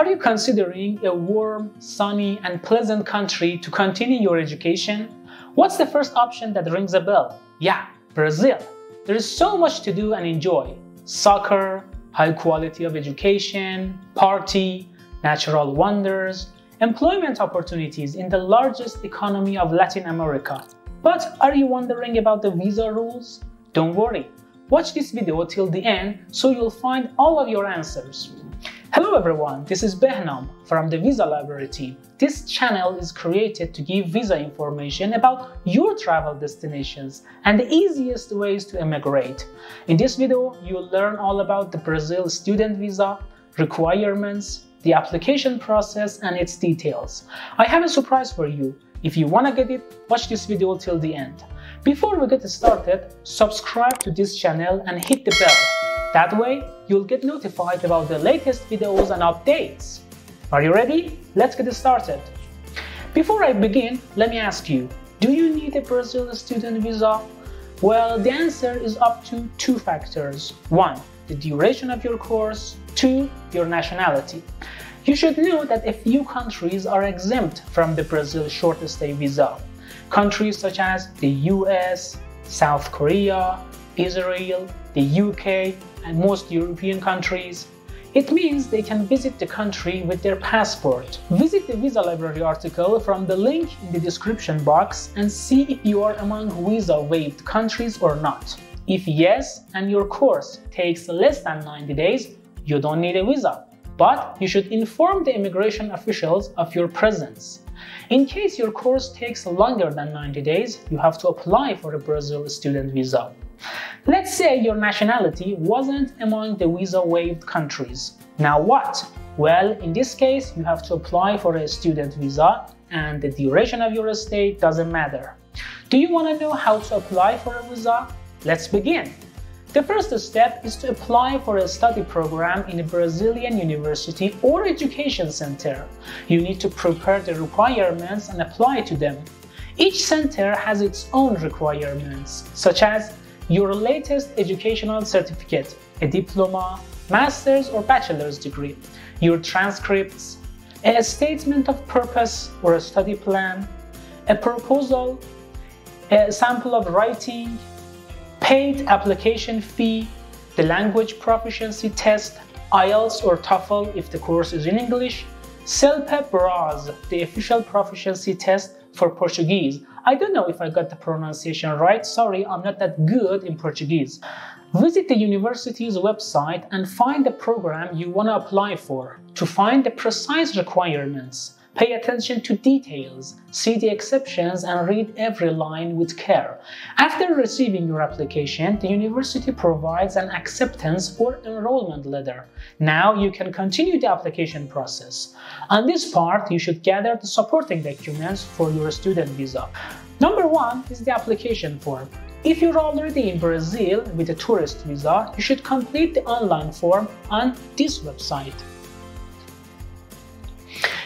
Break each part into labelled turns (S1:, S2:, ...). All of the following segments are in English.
S1: Are you considering a warm, sunny, and pleasant country to continue your education? What's the first option that rings a bell? Yeah, Brazil. There is so much to do and enjoy. Soccer, high quality of education, party, natural wonders, employment opportunities in the largest economy of Latin America. But are you wondering about the visa rules? Don't worry, watch this video till the end so you'll find all of your answers. Hello everyone, this is Behnam from the Visa Library team. This channel is created to give visa information about your travel destinations and the easiest ways to immigrate. In this video, you'll learn all about the Brazil student visa, requirements, the application process and its details. I have a surprise for you. If you wanna get it, watch this video till the end. Before we get started, subscribe to this channel and hit the bell that way, you'll get notified about the latest videos and updates. Are you ready? Let's get started. Before I begin, let me ask you, do you need a Brazil student visa? Well, the answer is up to two factors. One, the duration of your course. Two, your nationality. You should know that a few countries are exempt from the Brazil short stay visa. Countries such as the US, South Korea, Israel, the UK, and most European countries. It means they can visit the country with their passport. Visit the Visa Library article from the link in the description box and see if you are among visa waived countries or not. If yes, and your course takes less than 90 days, you don't need a visa. But you should inform the immigration officials of your presence. In case your course takes longer than 90 days, you have to apply for a Brazil student visa. Let's say your nationality wasn't among the visa waived countries. Now what? Well, in this case, you have to apply for a student visa and the duration of your stay doesn't matter. Do you want to know how to apply for a visa? Let's begin. The first step is to apply for a study program in a Brazilian university or education center. You need to prepare the requirements and apply to them. Each center has its own requirements, such as your latest educational certificate, a diploma, master's or bachelor's degree, your transcripts, a statement of purpose or a study plan, a proposal, a sample of writing, paid application fee, the language proficiency test, IELTS or TOEFL if the course is in English, CELPE BRAS, the official proficiency test for Portuguese. I don't know if I got the pronunciation right, sorry, I'm not that good in Portuguese. Visit the university's website and find the program you want to apply for to find the precise requirements. Pay attention to details, see the exceptions, and read every line with care. After receiving your application, the university provides an acceptance or enrollment letter. Now you can continue the application process. On this part, you should gather the supporting documents for your student visa. Number one is the application form. If you're already in Brazil with a tourist visa, you should complete the online form on this website.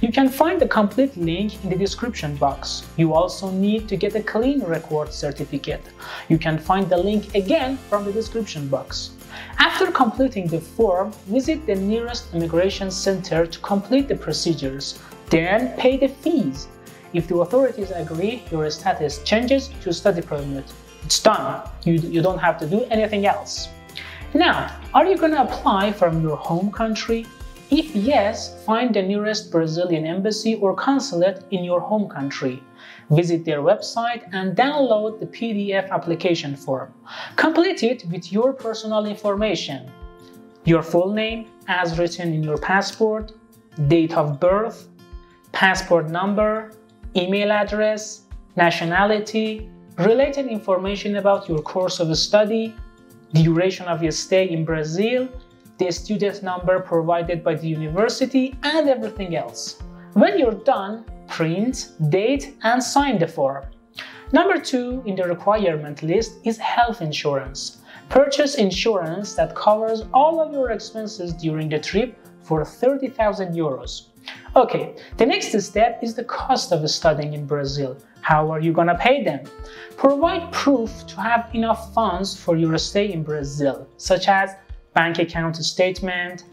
S1: You can find the complete link in the description box. You also need to get a clean record certificate. You can find the link again from the description box. After completing the form, visit the nearest immigration center to complete the procedures. Then pay the fees. If the authorities agree, your status changes to study permit. It's done. You, you don't have to do anything else. Now, are you going to apply from your home country if yes, find the nearest Brazilian embassy or consulate in your home country. Visit their website and download the PDF application form. Complete it with your personal information. Your full name as written in your passport, date of birth, passport number, email address, nationality, related information about your course of study, duration of your stay in Brazil, the student number provided by the university, and everything else. When you're done, print, date, and sign the form. Number two in the requirement list is health insurance. Purchase insurance that covers all of your expenses during the trip for 30,000 euros. Okay, the next step is the cost of studying in Brazil. How are you gonna pay them? Provide proof to have enough funds for your stay in Brazil, such as bank account statement,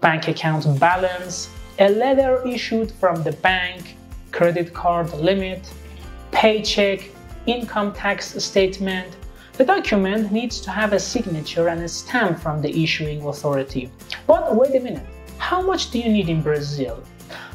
S1: bank account balance, a letter issued from the bank, credit card limit, paycheck, income tax statement. The document needs to have a signature and a stamp from the issuing authority. But wait a minute, how much do you need in Brazil?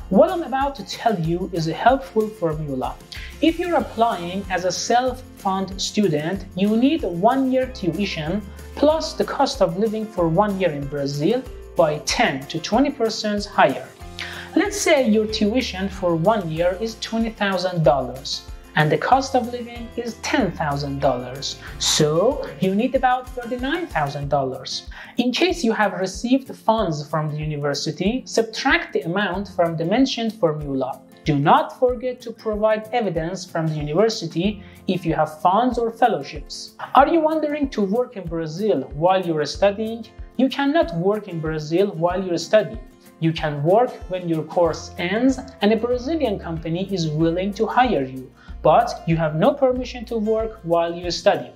S1: What I'm about to tell you is a helpful formula. If you're applying as a self-fund student, you need one year tuition plus the cost of living for one year in Brazil by 10 to 20% higher. Let's say your tuition for one year is $20,000 and the cost of living is $10,000. So you need about $39,000. In case you have received funds from the university, subtract the amount from the mentioned formula. Do not forget to provide evidence from the university if you have funds or fellowships. Are you wondering to work in Brazil while you're studying? You cannot work in Brazil while you're studying. You can work when your course ends and a Brazilian company is willing to hire you, but you have no permission to work while you study.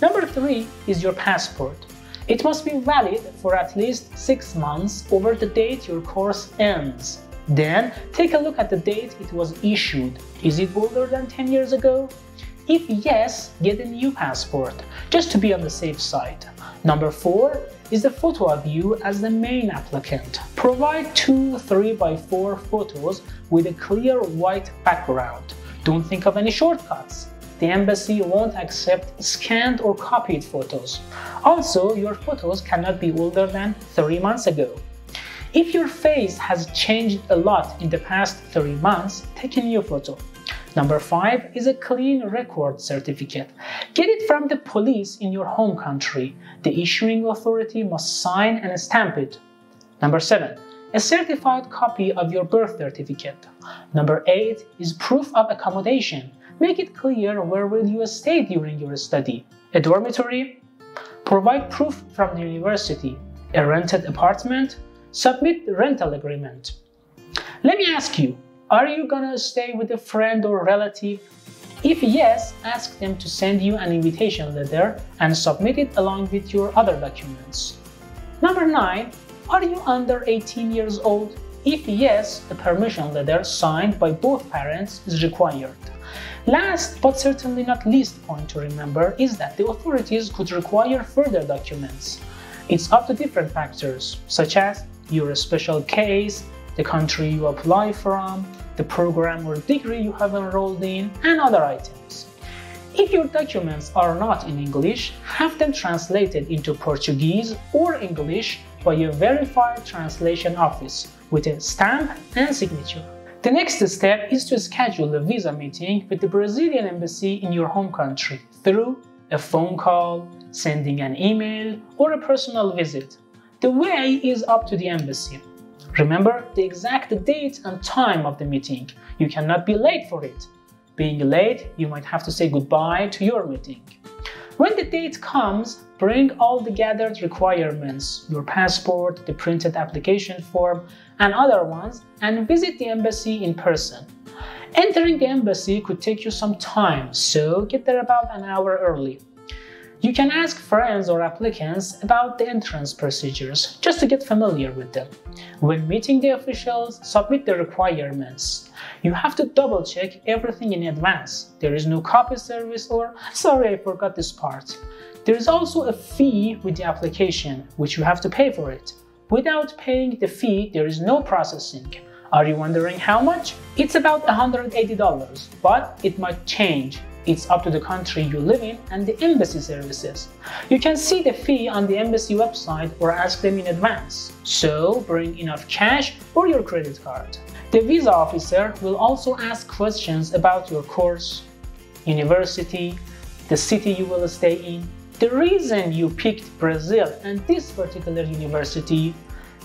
S1: Number three is your passport. It must be valid for at least six months over the date your course ends. Then take a look at the date it was issued. Is it older than 10 years ago? If yes, get a new passport, just to be on the safe side. Number 4 is the photo of you as the main applicant. Provide two 3 by 4 photos with a clear white background. Don't think of any shortcuts. The embassy won't accept scanned or copied photos. Also, your photos cannot be older than 3 months ago. If your face has changed a lot in the past 3 months, take a new photo. Number 5 is a clean record certificate. Get it from the police in your home country. The issuing authority must sign and stamp it. Number 7. A certified copy of your birth certificate. Number 8 is proof of accommodation. Make it clear where will you stay during your study. A dormitory? Provide proof from the university. A rented apartment? Submit rental agreement. Let me ask you, are you gonna stay with a friend or relative? If yes, ask them to send you an invitation letter and submit it along with your other documents. Number 9. Are you under 18 years old? If yes, a permission letter signed by both parents is required. Last but certainly not least point to remember is that the authorities could require further documents. It's up to different factors, such as your special case, the country you apply from, the program or degree you have enrolled in, and other items. If your documents are not in English, have them translated into Portuguese or English by a verified translation office with a stamp and signature. The next step is to schedule a visa meeting with the Brazilian embassy in your home country through a phone call, sending an email, or a personal visit. The way is up to the embassy. Remember the exact date and time of the meeting. You cannot be late for it. Being late, you might have to say goodbye to your meeting. When the date comes, bring all the gathered requirements, your passport, the printed application form, and other ones, and visit the embassy in person. Entering the embassy could take you some time, so get there about an hour early. You can ask friends or applicants about the entrance procedures just to get familiar with them. When meeting the officials, submit the requirements. You have to double check everything in advance. There is no copy service or sorry I forgot this part. There is also a fee with the application, which you have to pay for it. Without paying the fee, there is no processing. Are you wondering how much? It's about $180, but it might change it's up to the country you live in and the embassy services. You can see the fee on the embassy website or ask them in advance. So bring enough cash or your credit card. The visa officer will also ask questions about your course, university, the city you will stay in, the reason you picked Brazil and this particular university,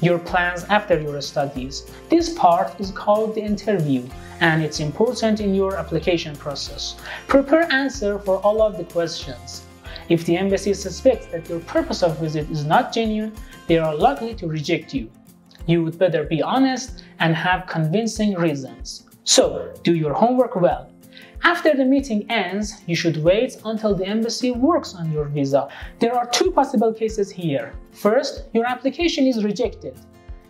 S1: your plans after your studies. This part is called the interview and it's important in your application process. Prepare answer for all of the questions. If the embassy suspects that your purpose of visit is not genuine, they are likely to reject you. You would better be honest and have convincing reasons. So, do your homework well. After the meeting ends, you should wait until the embassy works on your visa. There are two possible cases here. First, your application is rejected.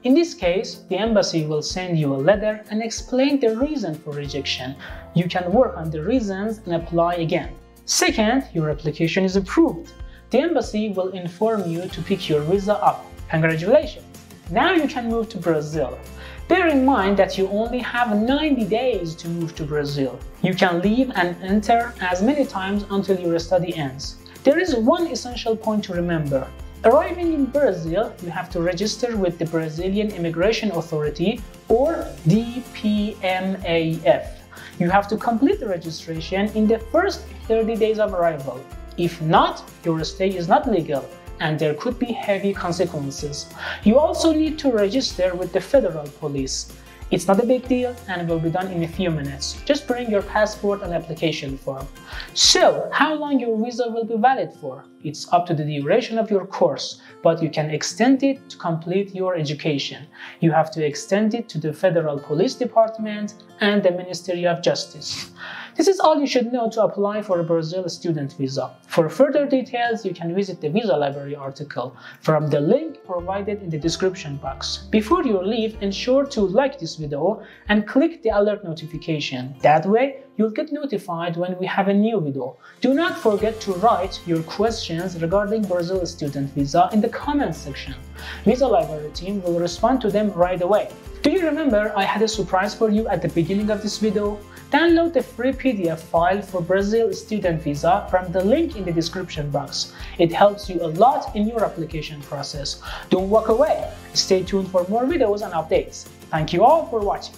S1: In this case, the embassy will send you a letter and explain the reason for rejection. You can work on the reasons and apply again. Second, your application is approved. The embassy will inform you to pick your visa up. Congratulations! Now you can move to Brazil. Bear in mind that you only have 90 days to move to Brazil. You can leave and enter as many times until your study ends. There is one essential point to remember. Arriving in Brazil, you have to register with the Brazilian Immigration Authority or DPMAF. You have to complete the registration in the first 30 days of arrival. If not, your stay is not legal and there could be heavy consequences. You also need to register with the federal police. It's not a big deal and will be done in a few minutes. Just bring your passport and application form. So, how long your visa will be valid for? It's up to the duration of your course, but you can extend it to complete your education. You have to extend it to the Federal Police Department and the Ministry of Justice. This is all you should know to apply for a Brazil student visa. For further details, you can visit the Visa Library article from the link provided in the description box. Before you leave, ensure to like this video and click the alert notification. That way, you'll get notified when we have a new video. Do not forget to write your questions regarding Brazil student visa in the comments section. Visa Library team will respond to them right away. Do you remember I had a surprise for you at the beginning of this video? Download the free PDF file for Brazil student visa from the link in the description box. It helps you a lot in your application process. Don't walk away. Stay tuned for more videos and updates. Thank you all for watching.